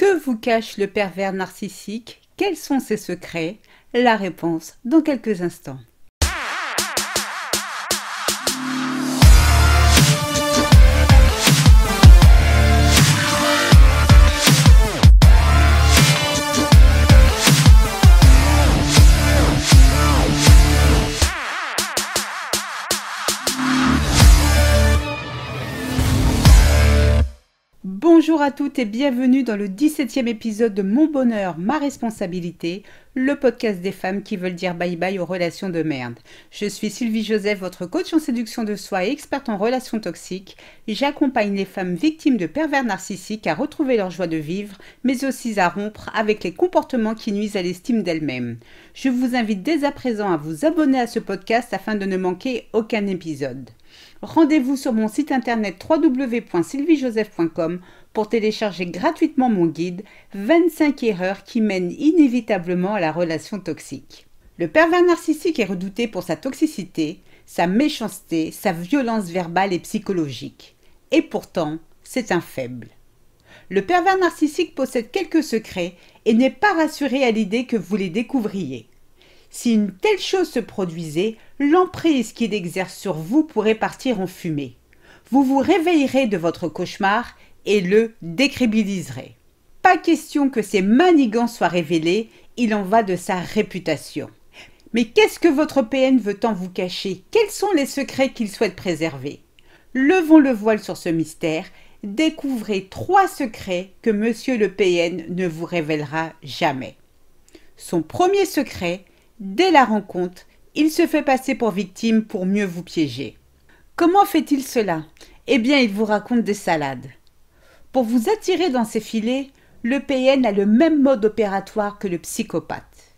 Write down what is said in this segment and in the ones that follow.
Que vous cache le pervers narcissique? Quels sont ses secrets? La réponse dans quelques instants. Bonjour à toutes et bienvenue dans le 17e épisode de Mon bonheur, ma responsabilité, le podcast des femmes qui veulent dire bye bye aux relations de merde. Je suis Sylvie Joseph, votre coach en séduction de soi et experte en relations toxiques. J'accompagne les femmes victimes de pervers narcissiques à retrouver leur joie de vivre, mais aussi à rompre avec les comportements qui nuisent à l'estime d'elles-mêmes. Je vous invite dès à présent à vous abonner à ce podcast afin de ne manquer aucun épisode. Rendez-vous sur mon site internet www.sylviejoseph.com pour télécharger gratuitement mon guide 25 erreurs qui mènent inévitablement à la relation toxique. Le pervers narcissique est redouté pour sa toxicité, sa méchanceté, sa violence verbale et psychologique. Et pourtant, c'est un faible. Le pervers narcissique possède quelques secrets et n'est pas rassuré à l'idée que vous les découvriez. Si une telle chose se produisait, l'emprise qu'il exerce sur vous pourrait partir en fumée. Vous vous réveillerez de votre cauchemar et le décrédibiliserez. Pas question que ces manigances soient révélés, il en va de sa réputation. Mais qu'est-ce que votre PN veut en vous cacher? Quels sont les secrets qu'il souhaite préserver? Levons le voile sur ce mystère, découvrez trois secrets que monsieur le PN ne vous révélera jamais. Son premier secret, Dès la rencontre, il se fait passer pour victime pour mieux vous piéger. Comment fait-il cela? Eh bien, il vous raconte des salades. Pour vous attirer dans ses filets, le PN a le même mode opératoire que le psychopathe.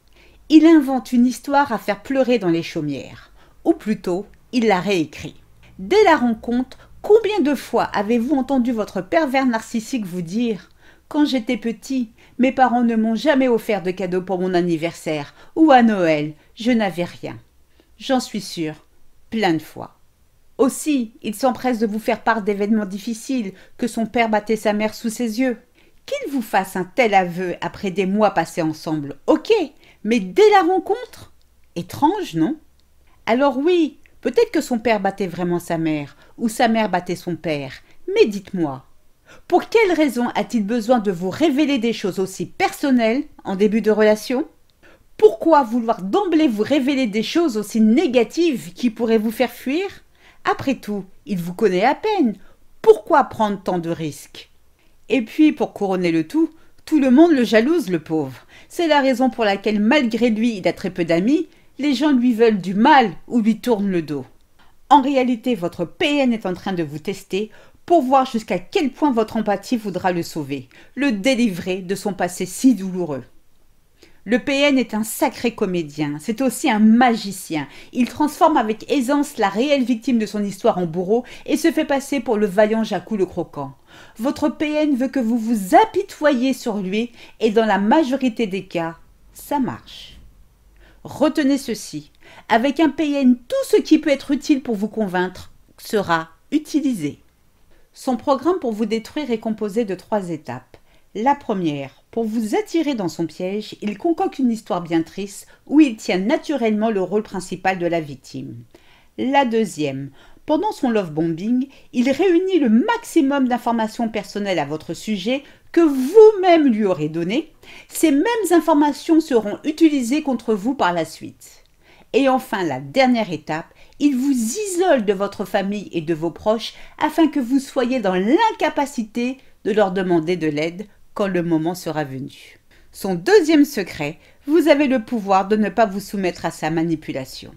Il invente une histoire à faire pleurer dans les chaumières, ou plutôt, il la réécrit. Dès la rencontre, combien de fois avez-vous entendu votre pervers narcissique vous dire Quand j'étais petit, mes parents ne m'ont jamais offert de cadeau pour mon anniversaire ou à Noël. Je n'avais rien. J'en suis sûre, plein de fois. Aussi, il s'empresse de vous faire part d'événements difficiles, que son père battait sa mère sous ses yeux. Qu'il vous fasse un tel aveu après des mois passés ensemble, ok, mais dès la rencontre? Étrange, non? Alors oui, peut-être que son père battait vraiment sa mère, ou sa mère battait son père, mais dites-moi, pour quelle raison a-t-il besoin de vous révéler des choses aussi personnelles en début de relation? Pourquoi vouloir d'emblée vous révéler des choses aussi négatives qui pourraient vous faire fuir? Après tout, il vous connaît à peine. Pourquoi prendre tant de risques? Et puis, pour couronner le tout, tout le monde le jalouse, le pauvre. C'est la raison pour laquelle, malgré lui, il a très peu d'amis, les gens lui veulent du mal ou lui tournent le dos. En réalité, votre PN est en train de vous tester pour voir jusqu'à quel point votre empathie voudra le sauver, le délivrer de son passé si douloureux. Le PN est un sacré comédien, c'est aussi un magicien. Il transforme avec aisance la réelle victime de son histoire en bourreau et se fait passer pour le vaillant Jacou le Croquant. Votre PN veut que vous vous apitoyiez sur lui et dans la majorité des cas, ça marche. Retenez ceci, avec un PN, tout ce qui peut être utile pour vous convaincre sera utilisé. Son programme pour vous détruire est composé de trois étapes. La première, pour vous attirer dans son piège, il concocte une histoire bien triste où il tient naturellement le rôle principal de la victime. La deuxième, pendant son love bombing, il réunit le maximum d'informations personnelles à votre sujet que vous-même lui aurez données. Ces mêmes informations seront utilisées contre vous par la suite. Et enfin, la dernière étape, il vous isole de votre famille et de vos proches afin que vous soyez dans l'incapacité de leur demander de l'aide quand le moment sera venu. Son deuxième secret, vous avez le pouvoir de ne pas vous soumettre à sa manipulation.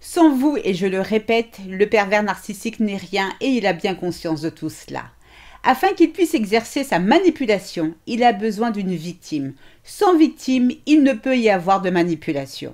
Sans vous, et je le répète, le pervers narcissique n'est rien et il a bien conscience de tout cela. Afin qu'il puisse exercer sa manipulation, il a besoin d'une victime. Sans victime, il ne peut y avoir de manipulation.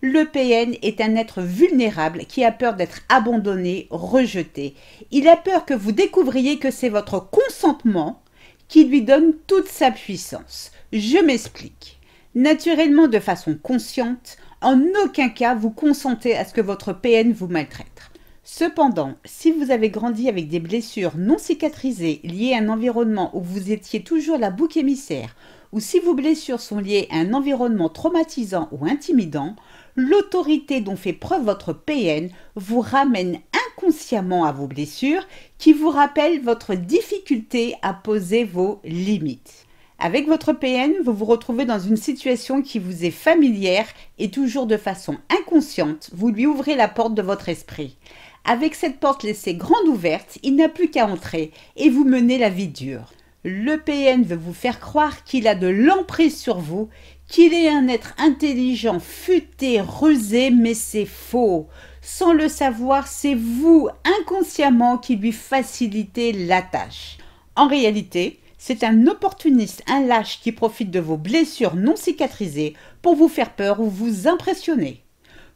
Le PN est un être vulnérable qui a peur d'être abandonné, rejeté. Il a peur que vous découvriez que c'est votre consentement qui lui donne toute sa puissance. Je m'explique. Naturellement, de façon consciente, en aucun cas vous consentez à ce que votre PN vous maltraite. Cependant, si vous avez grandi avec des blessures non cicatrisées liées à un environnement où vous étiez toujours la bouc émissaire, ou si vos blessures sont liées à un environnement traumatisant ou intimidant, l'autorité dont fait preuve votre PN vous ramène inconsciemment à vos blessures qui vous rappellent votre difficulté à poser vos limites. Avec votre PN, vous vous retrouvez dans une situation qui vous est familière et toujours de façon inconsciente, vous lui ouvrez la porte de votre esprit. Avec cette porte laissée grande ouverte, il n'a plus qu'à entrer et vous menez la vie dure. Le PN veut vous faire croire qu'il a de l'emprise sur vous, qu'il est un être intelligent, futé, rusé, mais c'est faux. Sans le savoir, c'est vous, inconsciemment, qui lui facilitez la tâche. En réalité, c'est un opportuniste, un lâche qui profite de vos blessures non cicatrisées pour vous faire peur ou vous impressionner.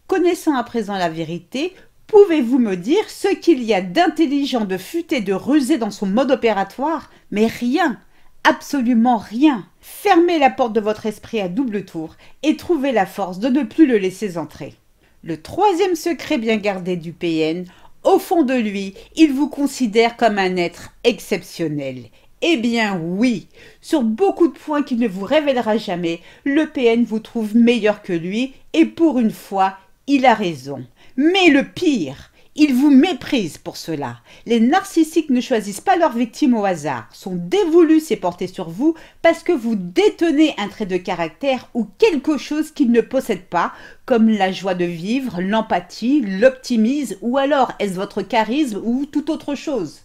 Connaissant à présent la vérité, pouvez-vous me dire ce qu'il y a d'intelligent, de futé, de rusé dans son mode opératoire? Mais rien, absolument rien. Fermez la porte de votre esprit à double tour et trouvez la force de ne plus le laisser entrer. Le troisième secret bien gardé du PN, au fond de lui, il vous considère comme un être exceptionnel. Eh bien oui, sur beaucoup de points qu'il ne vous révélera jamais, le PN vous trouve meilleur que lui, et pour une fois, il a raison. Mais le pire, il vous méprise pour cela. Les narcissiques ne choisissent pas leurs victimes au hasard, sont dévolus s'est porter sur vous parce que vous détenez un trait de caractère ou quelque chose qu'ils ne possèdent pas, comme la joie de vivre, l'empathie, l'optimisme, ou alors est-ce votre charisme ou toute autre chose.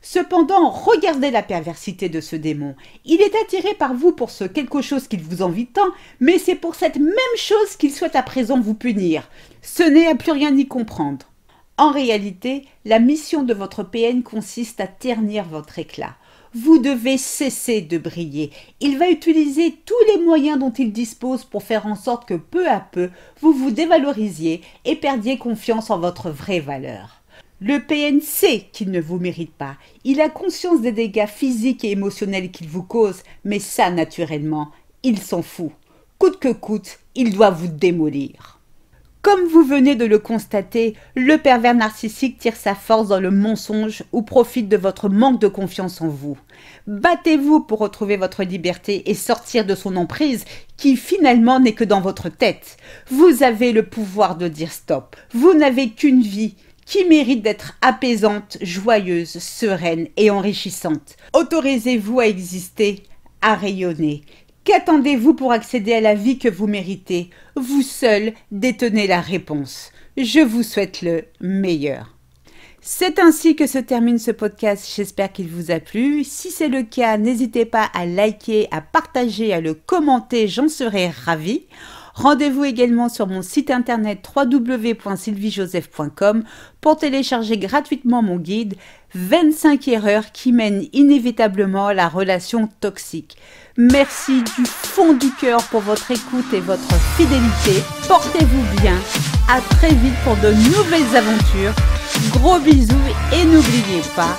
Cependant, regardez la perversité de ce démon. Il est attiré par vous pour ce quelque chose qu'il vous envie tant, mais c'est pour cette même chose qu'il souhaite à présent vous punir. Ce n'est à plus rien y comprendre. En réalité, la mission de votre PN consiste à ternir votre éclat. Vous devez cesser de briller. Il va utiliser tous les moyens dont il dispose pour faire en sorte que peu à peu, vous vous dévalorisiez et perdiez confiance en votre vraie valeur. Le PN sait qu'il ne vous mérite pas. Il a conscience des dégâts physiques et émotionnels qu'il vous cause, mais ça, naturellement, il s'en fout. Coûte que coûte, il doit vous démolir. Comme vous venez de le constater, le pervers narcissique tire sa force dans le mensonge ou profite de votre manque de confiance en vous. Battez-vous pour retrouver votre liberté et sortir de son emprise qui finalement n'est que dans votre tête. Vous avez le pouvoir de dire stop. Vous n'avez qu'une vie qui mérite d'être apaisante, joyeuse, sereine et enrichissante. Autorisez-vous à exister, à rayonner. Qu'attendez-vous pour accéder à la vie que vous méritez? Vous seul détenez la réponse. Je vous souhaite le meilleur. C'est ainsi que se termine ce podcast. J'espère qu'il vous a plu. Si c'est le cas, n'hésitez pas à liker, à partager, à le commenter. J'en serai ravie. Rendez-vous également sur mon site internet www.sylviejoseph.com pour télécharger gratuitement mon guide 25 erreurs qui mènent inévitablement à la relation toxique. Merci du fond du cœur pour votre écoute et votre fidélité. Portez-vous bien. À très vite pour de nouvelles aventures. Gros bisous et n'oubliez pas,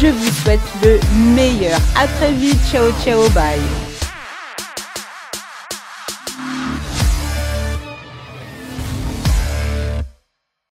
je vous souhaite le meilleur. À très vite. Ciao ciao bye.